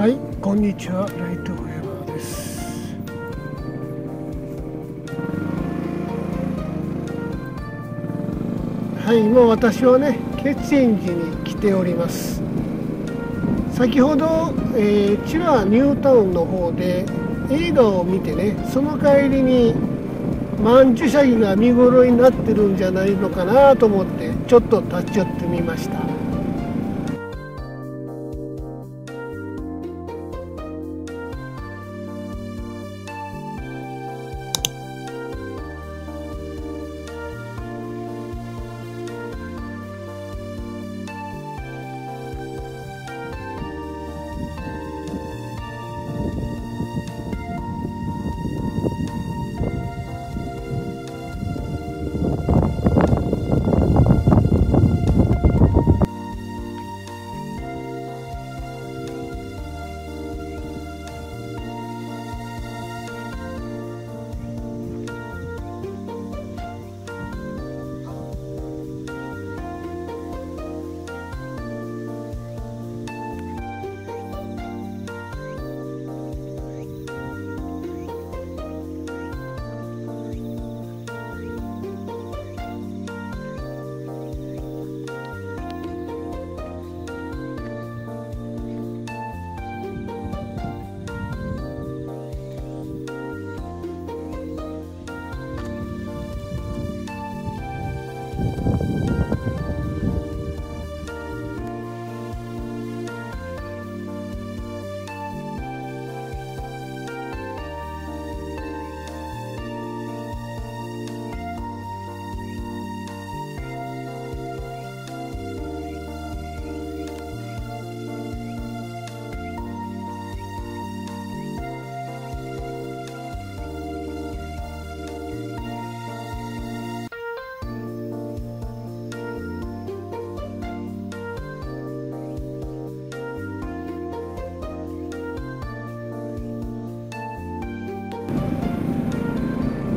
はい、こんにちは、ライトフォーバーです。はい、今私はね、血縁寺に来ております。先ほど、えー千葉ニュータウンの方で映画を見てね、その帰りにマンジュシャギが見頃になってるんじゃないのかなと思って、ちょっと立ち寄ってみました。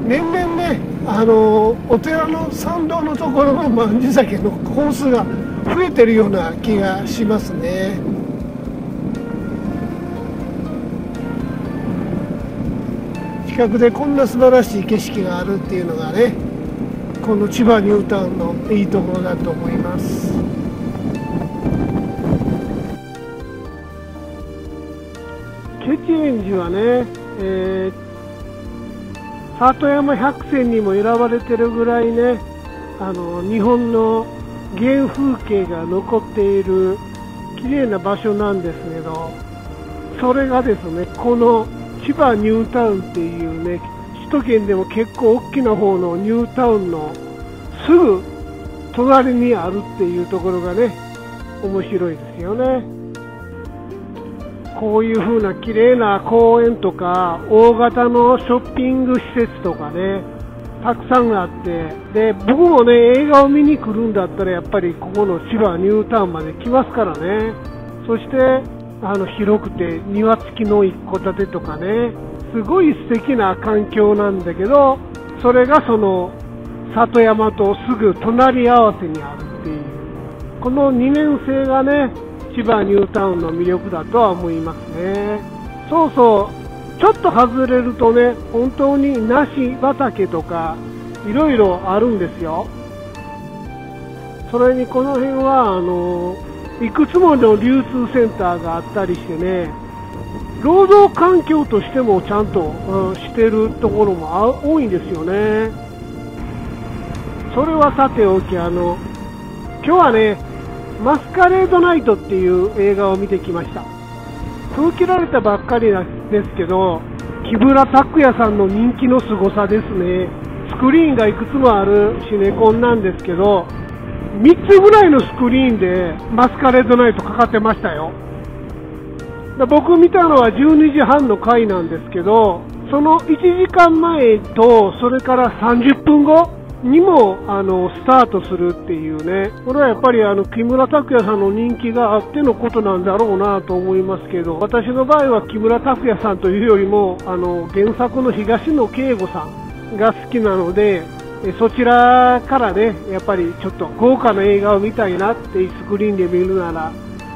年々ね、あのお寺の参道のところの万字酒の本数が増えてるような気がしますね。近くでこんな素晴らしい景色があるっていうのがね、この千葉ニュータウンのいいところだと思います。ケチエンジはね、えー里山百選にも選ばれてるぐらいねあの日本の原風景が残っている綺麗な場所なんですけどそれがですねこの千葉ニュータウンっていうね首都圏でも結構大きな方のニュータウンのすぐ隣にあるっていうところがね面白いですよね。こういう風な綺麗な公園とか、大型のショッピング施設とかね、たくさんあって、で、僕もね、映画を見に来るんだったら、やっぱりここの千葉ニュータウンまで来ますからね。そして、あの、広くて庭付きの一戸建てとかね、すごい素敵な環境なんだけど、それがその、里山とすぐ隣り合わせにあるっていう。この二年生がね、千葉ニュータウンの魅力だとは思いますね。そうそう、ちょっと外れるとね、本当に梨畑とか、いろいろあるんですよ。それにこの辺は、あの、いくつもの流通センターがあったりしてね、労働環境としてもちゃんと、うんしてるところも多いんですよね。それはさておき、あの、今日はね、マスカレードナイトっていう映画を見てきました。封切られたばっかりなんですけど、木村拓哉さんの人気の凄さですね。スクリーンがいくつもあるシネコンなんですけど、3つぐらいのスクリーンでマスカレードナイトかかってましたよ。僕見たのは12時半の回なんですけど、その1時間前と、それから30分後にも、あの、スタートするっていうね。これはやっぱりあの、木村拓哉さんの人気があってのことなんだろうなと思いますけど、私の場合は木村拓哉さんというよりも、あの、原作の東野圭吾さんが好きなので、そちらからね、やっぱりちょっと豪華な映画を見たいなってスクリーンで見るなら、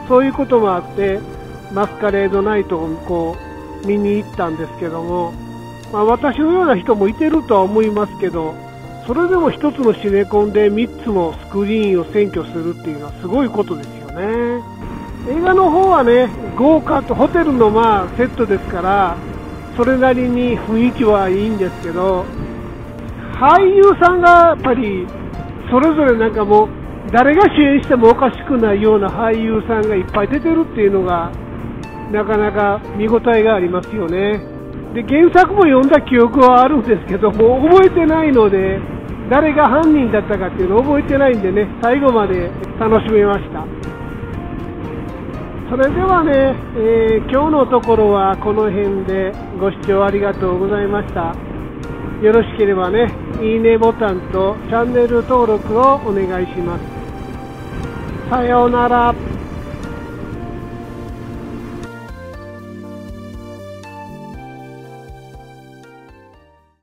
そういうこともあって、マスカレードナイトをこう見に行ったんですけども、まあ、私のような人もいてるとは思いますけど、それでも1つのシネコンで3つのスクリーンを占拠するっていうのはすごいことですよね。映画の方はね、豪華とホテルのまあセットですから、それなりに雰囲気はいいんですけど、俳優さんがやっぱりそれぞれなんかもう誰が主演してもおかしくないような俳優さんがいっぱい出てるっていうのがなかなか見応えがありますよねで原作も読んだ記憶はあるんですけどもう覚えてないので誰が犯人だったかっていうのを覚えてないんでね最後まで楽しめました。それではね、えー、今日のところはこの辺でご視聴ありがとうございました。よろしければねいいねボタンとチャンネル登録をお願いします。さようなら。